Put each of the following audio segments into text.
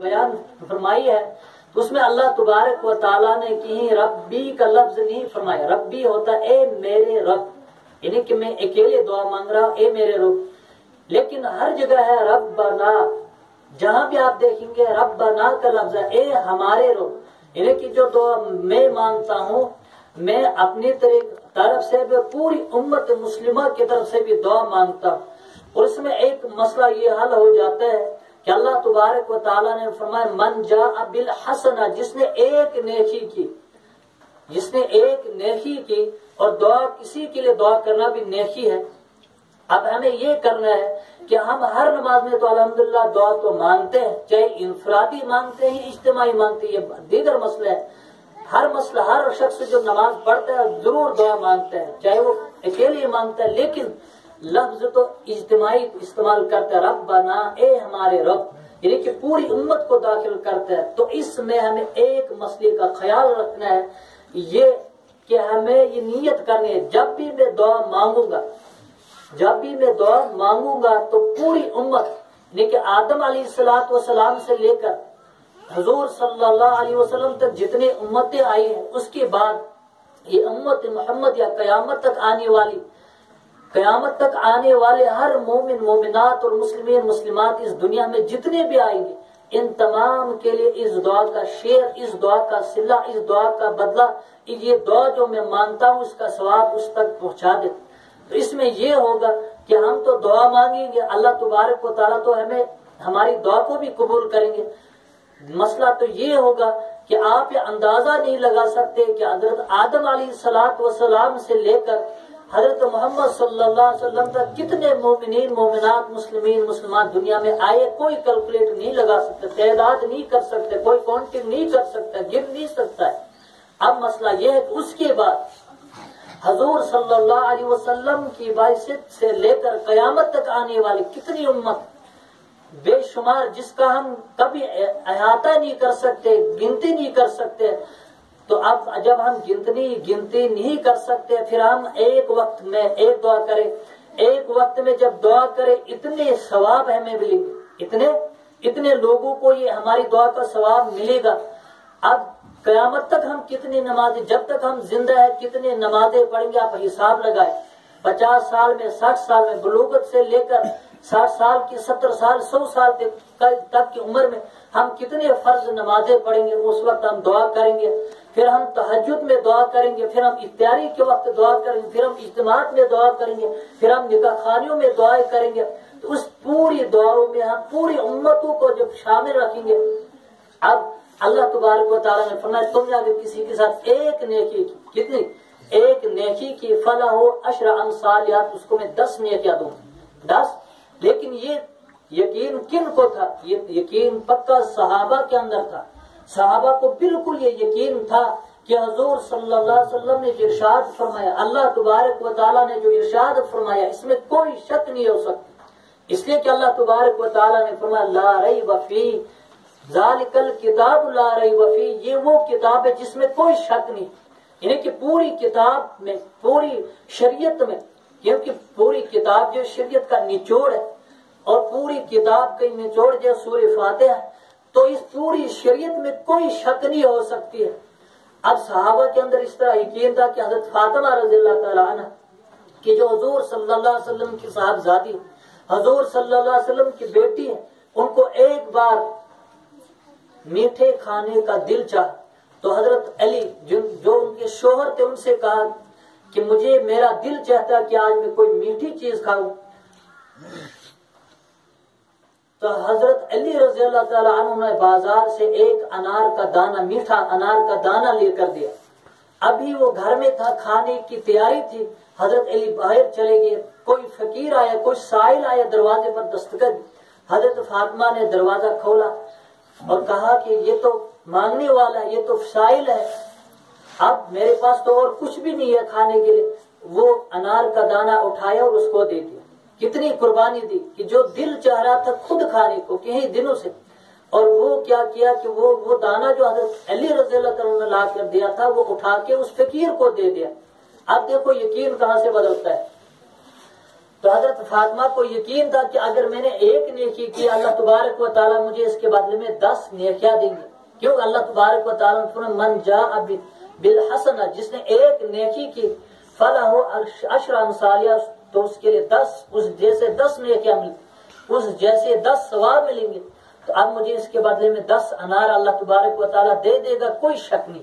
بیان فرمائی ہے تو اس میں اللہ تبارک و تعالیٰ نے کہیں ربی کا لفظ نہیں فرمایا۔ ربی ہوتا اے میرے رب۔ یعنی کہ میں اکیلے دعا مانگ رہا ہوں، اے میرے رب۔ لیکن ہر جگہ ہے رب جہاں بھی آپ دیکھیں گے رب کا لفظ ہے، اے ہمارے رب۔ یعنی کہ جو دعا میں مانگتا ہوں، میں اپنی طرف سے بھی، پوری امت مسلمہ کی طرف سے بھی دعا مانگتا ہوں۔ اور اس میں ایک مسئلہ یہ حل ہو جاتا ہے کہ اللہ تبارک و تعالیٰ نے فرمایا، من جا بالحسنہ، جس نے ایک نیکی کی، جس نے ایک نیکی کی اور دعا کسی کے لیے دعا کرنا بھی نیکی ہے۔ اب ہمیں یہ کرنا ہے کہ ہم ہر نماز میں تو الحمدللہ دعا تو مانگتے ہیں، چاہے انفرادی مانگتے ہیں، اجتماعی مانگتے ہیں یہ دیگر مسئلہ ہے ہر مسئلہ، ہر شخص جو نماز پڑھتا ہے ضرور دعا مانگتا ہے، چاہے وہ اکیلے مانگتا ہے، لیکن لفظ تو اجتماعی استعمال کرتا ہے رب بنا اے ہمارے رب یعنی کہ پوری امت کو داخل کرتا ہے۔ تو اس میں ہمیں ایک مسئلے کا خیال رکھنا ہے، یہ کہ ہمیں یہ نیت کرنی ہے، جب بھی میں دعا مانگوں گا، جب بھی میں دعا مانگوں گا تو پوری امت یعنی کہ آدم علیہ السلاط وسلام سے لے کر حضور صلی اللہ علیہ وسلم تک جتنے امتیں آئی ہیں، اس کے بعد یہ امت محمد یا قیامت تک آنے والی قیامت تک آنے والے ہر مومن، مومنات اور مسلمین، مسلمات اس دنیا میں جتنے بھی آئیں گے، ان تمام کے لیے اس دعا کا شیر اس دعا کا سلا اس دعا کا بدلہ، یہ دعا جو میں مانتا ہوں، اس کا ثواب اس تک پہنچا دے۔ تو اس میں یہ ہوگا کہ ہم تو دعا مانگیں گے، اللہ تبارک و تعالیٰ تو ہمیں ہماری دعا کو بھی قبول کریں گے۔ مسئلہ تو یہ ہوگا کہ آپ یہ اندازہ نہیں لگا سکتے کہ حضرت آدم علیہ سلاط وسلام سے لے کر حضرت محمد صلی اللہ علیہ وسلم تک کتنے مومنین، مومنات، مسلمین، مسلمان دنیا میں آئے، کوئی کیلکولیٹ نہیں لگا سکتے، تعداد نہیں کر سکتے، کوئی کاؤنٹنگ نہیں کر سکتا گر نہیں سکتا ہے۔ اب مسئلہ یہ ہے کہ اس کے بعد حضور صلی اللہ علیہ وسلم کی باعثت سے لے کر قیامت تک آنے والی کتنی امت بے شمار جس کا ہم کبھی احاطہ نہیں کر سکتے، گنتی نہیں کر سکتے تو اب جب ہم گنتنی گنتی نہیں کر سکتے، پھر ہم ایک وقت میں ایک دعا کریں۔ ایک وقت میں جب دعا کریں، اتنے ثواب ہمیں ملیں گے۔ اتنے اتنے لوگوں کو یہ ہماری دعا کا ثواب ملے گا۔ اب قیامت تک ہم کتنی نمازیں، جب تک ہم زندہ ہیں کتنے نمازیں پڑھیں گے، آپ حساب لگائے پچاس سال میں، ساٹھ سال میں، بلوغت سے لے کر ساٹھ سال کی، ستر سال، سو سال تک کی عمر میں ہم کتنے فرض نمازیں پڑھیں گے، اس وقت ہم دعا کریں گے، پھر ہم تحجد میں دعا کریں گے، پھر ہم اختیاری کے وقت دعا کریں گے، پھر ہم اجتماع میں دعا کریں گے، پھر ہم نکاح خانیوں میں دعائیں کریں گے۔ تو اس پوری دعاؤں میں ہم پوری امتوں کو جب شامل رکھیں گے۔ اب اللہ تبارک و تعالیٰ نے فرمایا، تم نے اگر کسی کے ساتھ ایک نیکی کی، کتنی؟ ایک نیکی کی، فلاح ہو اشر انصالیات، اس کو میں دس نیکیاں دوں۔ دس؟ لیکن یہ یقین کن کو تھا؟ یہ یقین پکا صحابہ کے اندر تھا۔ صحابہ کو بالکل یہ یقین تھا کہ حضور صلی اللہ علیہ وسلم نے جو ارشاد فرمایا، اللہ تبارک و تعالیٰ نے جو ارشاد فرمایا، اس میں کوئی شک نہیں ہو سکتی اس لیے کہ اللہ تبارک و تعالیٰ نے فرمایا، لا رئی وفی ذالکل کتاب لا رئی وفی یہ وہ کتاب ہے جس میں کوئی شک نہیں۔ یعنی کہ پوری کتاب میں، پوری شریعت میں کیونکہ پوری کتاب جو شریعت کا نچوڑ ہے اور پوری کتاب کا نچوڑ جو سور فاتح ہے، تو اس پوری شریعت میں کوئی شک نہیں ہو سکتی ہے۔ اب صحابہ کے اندر اس طرح یقین تھا کہ حضرت فاطمہ رضی اللہ تعالیٰ عنہ کہ جو حضور صلی اللہ علیہ وسلم کی صاحب زادی حضور صلی اللہ علیہ وسلم کی بیٹی ہے ان کو ایک بار میٹھے کھانے کا دل چاہ تو حضرت علی جو ان کے شوہر تھے، ان سے کہا کہ مجھے میرا دل چاہتا کہ آج میں کوئی میٹھی چیز کھاؤں۔ تو حضرت علی رضی اللہ تعالیٰ عنہ نے بازار سے ایک انار کا دانہ، میٹھا انار کا دانہ لے کر دیا۔ ابھی وہ گھر میں تھا، کھانے کی تیاری تھی۔ حضرت علی باہر چلے گئے۔ کوئی فقیر آیا، کوئی سائل آیا دروازے پر دستخط۔ حضرت فاطمہ نے دروازہ کھولا اور کہا کہ یہ تو مانگنے والا، یہ تو سائل ہے۔ اب میرے پاس تو اور کچھ بھی نہیں ہے کھانے کے لیے۔ وہ انار کا دانہ اٹھایا اور اس کو دے دیا۔ کتنی قربانی دی کہ جو دل چاہ رہا تھا خود کھانے کو کہیں دنوں سے۔ اور وہ کیا کیا کہ وہ وہ دانا جو حضرت علی رضی اللہ تعالیٰ نے لا کر دیا تھا، وہ اٹھا کے اس فقیر کو دے دیا۔ اب دیکھو یقین کہاں سے بدلتا ہے۔ تو حضرت فاطمہ کو یقین تھا کہ اگر میں نے ایک نیکی کی، اللہ تبارک و تعالیٰ مجھے اس کے بدلے میں دس نیکیاں دیں گے۔ کیوں؟ اللہ تبارک و تعالیٰ من جا ابھی بالحسن جس نے ایک نیکی کی فلاح ہو اشر تو اس کے لیے دس، اس جیسے دس نیکیاں ملیں اس جیسے دس ثواب ملیں گے۔ تو اب مجھے اس کے بدلے میں دس انار اللہ تبارک و تعالیٰ دے دے گا، کوئی شک نہیں۔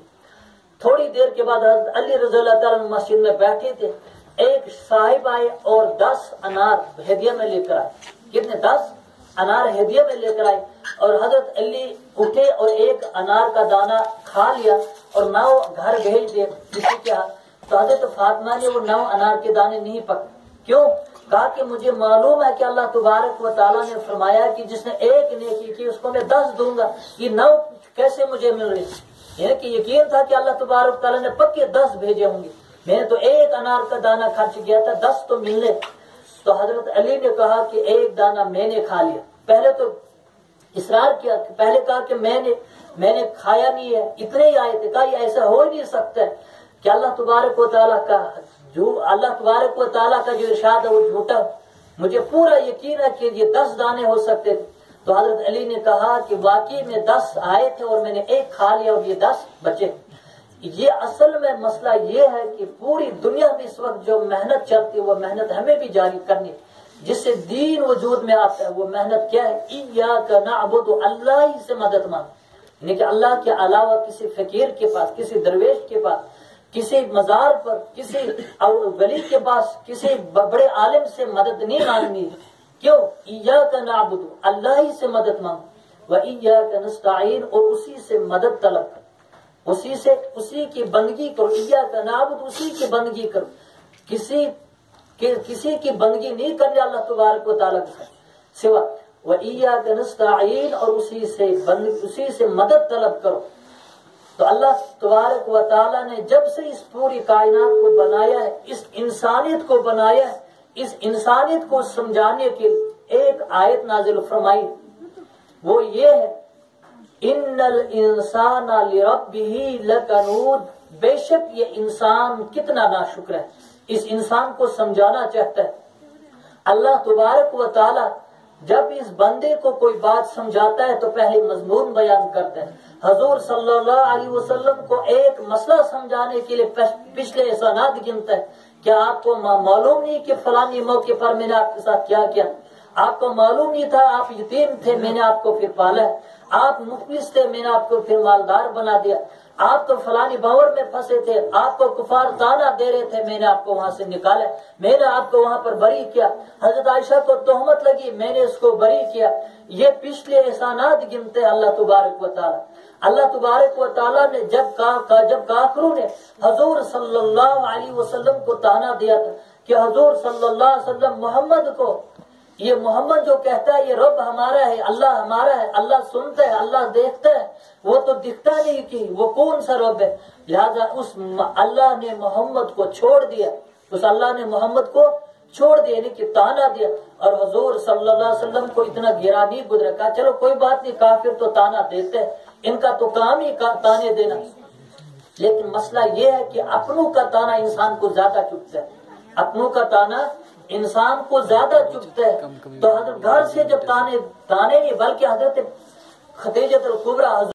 تھوڑی دیر کے بعد حضرت علی رضی اللہ تعالیٰ مسجد میں بیٹھے تھے۔ ایک صاحب آئے اور دس انار ہدیہ میں لے کر آئے۔ کتنے؟ دس انار ہدیہ میں لے کر آئے۔ اور حضرت علی اٹھے اور ایک انار کا دانہ کھا لیا۔ اور نو گھر بھیج دے کسی کے ہاتھ تو حضرت فاطمہ نے وہ نو انار کے دانے نہیں پک کیوں؟ کہا کہ مجھے معلوم ہے کہ اللہ تبارک و تعالیٰ نے فرمایا کہ جس نے ایک نیکی کی، اس کو میں دس دوں گا۔ یہ نو کیسے مجھے مل رہی؟ یعنی کہ یقین تھا کہ اللہ تبارک تعالیٰ نے پکے دس بھیجے ہوں گے۔ میں نے تو ایک انار کا دانہ خرچ کیا تھا، دس تو ملنے۔ تو حضرت علی نے کہا کہ ایک دانہ میں نے کھا لیا۔ پہلے تو اصرار کیا پہلے کہا کہ میں نے میں نے کھایا نہیں ہے، اتنے ہی آئے تھے، کہا یہ ایسا ہو ہی نہیں سکتا کہ اللہ تبارک و تعالیٰ کا جو اللہ تبارک و تعالیٰ کا جو ارشاد ہے، وہ جھوٹا۔ مجھے پورا یقین ہے کہ یہ دس دانے ہو سکتے تھے۔ تو حضرت علی نے کہا کہ واقعی میں دس آئے تھے اور میں نے ایک کھا لیا اور یہ دس بچے۔ یہ اصل میں مسئلہ یہ ہے کہ پوری دنیا میں اس وقت جو محنت چلتی ہے، وہ محنت ہمیں بھی جاری کرنی جس سے دین وجود میں آتا ہے، وہ محنت کیا ہے؟ کا نعبد اللہ ہی سے مدد مانگ۔ یعنی کہ اللہ کے علاوہ کسی فقیر کے پاس، کسی درویش کے پاس، کسی مزار پر، کسی ولی کے پاس، کسی بڑے عالم سے مدد نہیں مانگنی۔ کیوں؟ کا نعبد اللہ ہی سے مدد مانگ۔ وہ کا نستعین اور اسی سے مدد طلب کر۔ اسی سے، اسی کی بندگی کرو۔ کا نعبد، اسی کی بندگی کرو۔ کسی کسی کی بندگی نہیں کرنے اللہ تبارک و تعالیٰ کے سوا وہ نستعین اور اسی سے بند، اسی سے مدد طلب کرو۔ تو اللہ تبارک و تعالیٰ نے جب سے اس پوری کائنات کو بنایا ہے، اس انسانیت کو بنایا ہے، اس انسانیت کو سمجھانے کے ایک آیت نازل فرمائی۔ وہ یہ ہے ان الانسان لربه لکنود بے شک یہ انسان کتنا ناشکر ہے۔ اس انسان کو سمجھانا چاہتا ہے۔ اللہ تبارک و تعالی جب اس بندے کو کوئی بات سمجھاتا ہے تو پہلے مضمون بیان کرتا ہے۔ حضور صلی اللہ علیہ وسلم کو ایک مسئلہ سمجھانے کے لیے پچھلے احسانات گنتا ہے کیا آپ کو معلوم نہیں کہ فلانی موقع پر میں نے آپ کے ساتھ کیا کیا۔ آپ کو معلوم نہیں تھا، آپ یتیم تھے، میں نے آپ کو پھر پالا ہے۔ آپ مفلس تھے، میں نے آپ کو پھر مالدار بنا دیا۔ آپ تو فلانی باور میں پھنسے تھے، آپ کو کفار تانا دے رہے تھے، میں نے آپ کو وہاں سے نکالا، میں نے آپ کو وہاں پر بری کیا۔ حضرت عائشہ کو تہمت لگی، میں نے اس کو بری کیا۔ یہ پچھلے احسانات گنتے اللہ تبارک و تعالیٰ۔ اللہ تبارک و تعالیٰ نے جب کا جب کافروں نے حضور صلی اللہ علیہ وسلم کو تانا دیا تھا کہ حضور صلی اللہ علیہ وسلم محمد کو یہ محمد جو کہتا ہے، یہ رب ہمارا ہے، اللہ ہمارا ہے، اللہ سنتا ہے، اللہ دیکھتا ہے، وہ تو دکھتا نہیں کہ وہ کون سا رب ہے۔ لہذا اس اللہ نے محمد کو چھوڑ دیا۔ اس اللہ نے محمد کو چھوڑ دیا یعنی کہ تانا دیا۔ اور حضور صلی اللہ علیہ وسلم کو اتنا گرا نہیں گزرا، کہا، چلو کوئی بات نہیں، کافر تو تانا دیتے ہیں۔ ان کا تو کام ہی تانے دینا۔ لیکن مسئلہ یہ ہے کہ اپنوں کا تانا انسان کو زیادہ چکتا ہے۔ اپنوں کا تانا انسان کو زیادہ چکتا ہے۔ تو حضرت گھر سے جب تانے تانے نہیں بلکہ حضرت خدیجت القبرہ